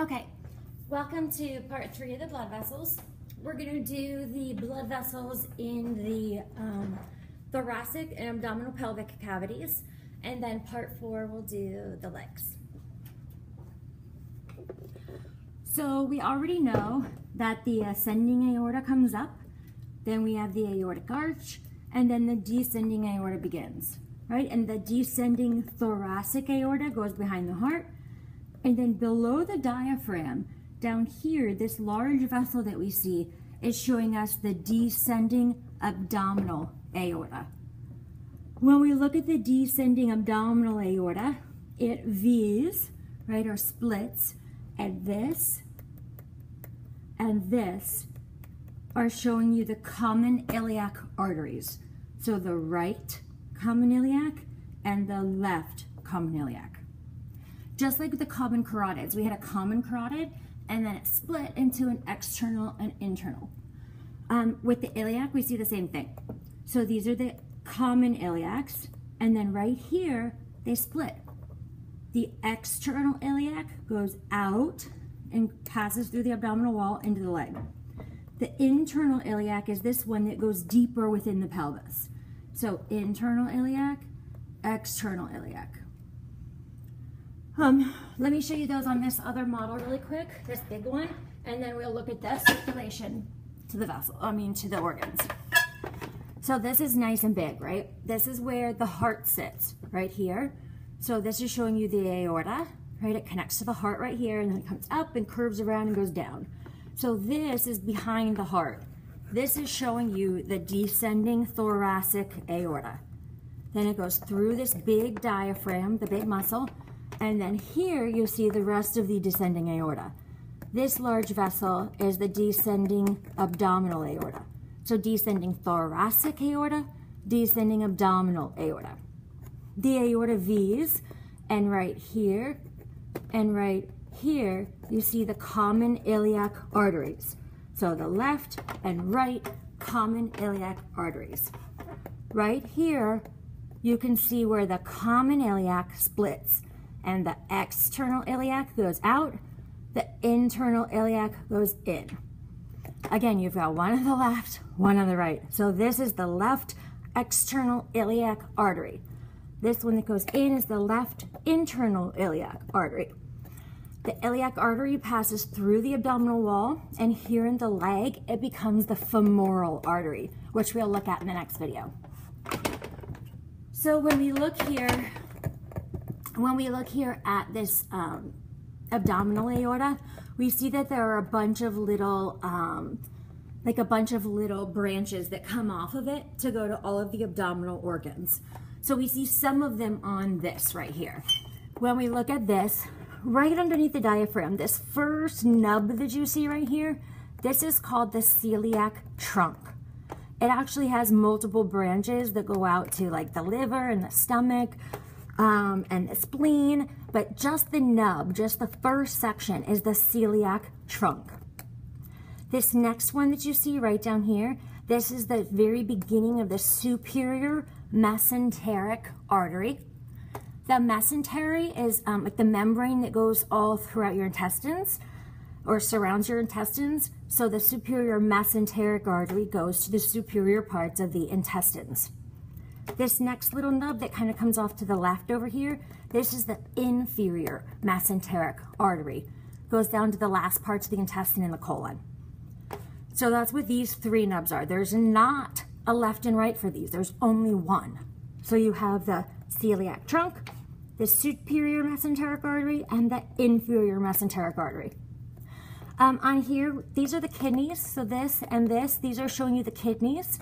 Okay, welcome to part three of the blood vessels. We're to do the blood vessels in the um, thoracic and abdominal pelvic cavities, and then part four we'll do the legs. So we already know that the ascending aorta comes up, then we have the aortic arch, and then the descending aorta begins, right? And the descending thoracic aorta goes behind the heart, and then below the diaphragm, down here, this large vessel that we see is showing us the descending abdominal aorta. When we look at the descending abdominal aorta, it V's, right, or splits, and this and this are showing you the common iliac arteries. So the right common iliac and the left common iliac. Just like the common carotids, we had a common carotid and then it split into an external and internal. Um, with the iliac, we see the same thing. So these are the common iliacs, and then right here, they split. The external iliac goes out and passes through the abdominal wall into the leg. The internal iliac is this one that goes deeper within the pelvis. So internal iliac, external iliac. Um, let me show you those on this other model really quick, this big one, and then we'll look at the circulation to the vessel, I mean to the organs. So this is nice and big, right? This is where the heart sits, right here. So this is showing you the aorta, right? It connects to the heart right here and then it comes up and curves around and goes down. So this is behind the heart. This is showing you the descending thoracic aorta. Then it goes through this big diaphragm, the big muscle, and then here you see the rest of the descending aorta. This large vessel is the descending abdominal aorta. So descending thoracic aorta, descending abdominal aorta. The aorta V's, and right here and right here, you see the common iliac arteries. So the left and right common iliac arteries. Right here, you can see where the common iliac splits and the external iliac goes out, the internal iliac goes in. Again, you've got one on the left, one on the right. So this is the left external iliac artery. This one that goes in is the left internal iliac artery. The iliac artery passes through the abdominal wall, and here in the leg, it becomes the femoral artery, which we'll look at in the next video. So when we look here, when we look here at this um, abdominal aorta, we see that there are a bunch of little, um, like a bunch of little branches that come off of it to go to all of the abdominal organs. So we see some of them on this right here. When we look at this, right underneath the diaphragm, this first nub that you see right here, this is called the celiac trunk. It actually has multiple branches that go out to like the liver and the stomach um, and the spleen, but just the nub, just the first section is the celiac trunk. This next one that you see right down here, this is the very beginning of the superior mesenteric artery. The mesentery is um, like the membrane that goes all throughout your intestines or surrounds your intestines. So the superior mesenteric artery goes to the superior parts of the intestines. This next little nub that kind of comes off to the left over here, this is the inferior mesenteric artery. Goes down to the last parts of the intestine and the colon. So that's what these three nubs are. There's not a left and right for these. There's only one. So you have the celiac trunk, the superior mesenteric artery and the inferior mesenteric artery. Um, on here, these are the kidneys. So this and this, these are showing you the kidneys.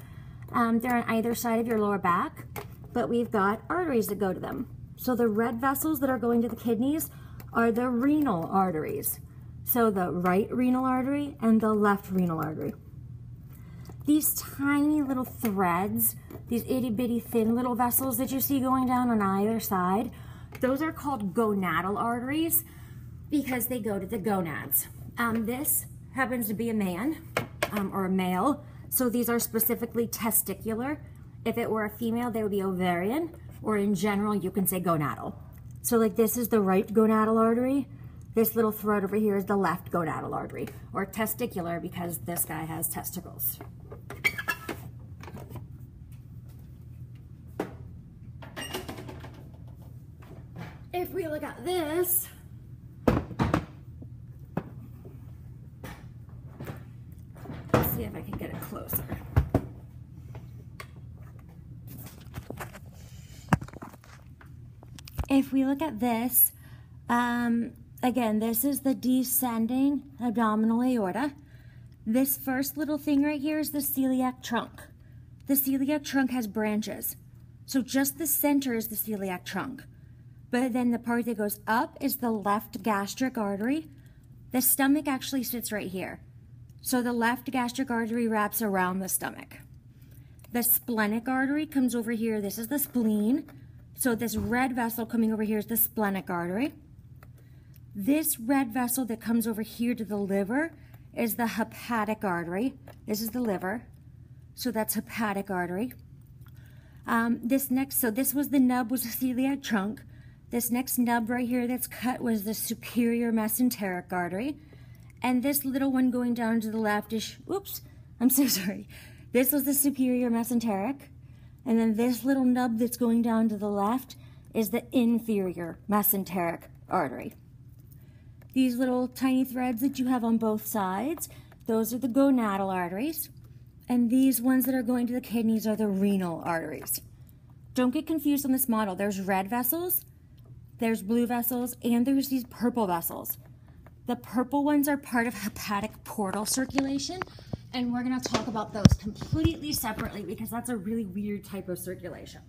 Um, they're on either side of your lower back, but we've got arteries that go to them. So the red vessels that are going to the kidneys are the renal arteries. So the right renal artery and the left renal artery. These tiny little threads, these itty bitty thin little vessels that you see going down on either side those are called gonadal arteries because they go to the gonads. Um, this happens to be a man um, or a male, so these are specifically testicular. If it were a female, they would be ovarian, or in general, you can say gonadal. So like this is the right gonadal artery, This little thread over here is the left gonadal artery, or testicular because this guy has testicles. If we look at this, see if I can get it closer. If we look at this, um, again, this is the descending abdominal aorta. This first little thing right here is the celiac trunk. The celiac trunk has branches. So just the center is the celiac trunk. But then the part that goes up is the left gastric artery. The stomach actually sits right here. So the left gastric artery wraps around the stomach. The splenic artery comes over here. This is the spleen. So this red vessel coming over here is the splenic artery. This red vessel that comes over here to the liver is the hepatic artery. This is the liver. So that's hepatic artery. Um, this next, so this was the nub was the celiac trunk. This next nub right here that's cut was the superior mesenteric artery. And this little one going down to the left is, oops, I'm so sorry. This was the superior mesenteric. And then this little nub that's going down to the left is the inferior mesenteric artery. These little tiny threads that you have on both sides, those are the gonadal arteries. And these ones that are going to the kidneys are the renal arteries. Don't get confused on this model. There's red vessels there's blue vessels, and there's these purple vessels. The purple ones are part of hepatic portal circulation, and we're going to talk about those completely separately because that's a really weird type of circulation.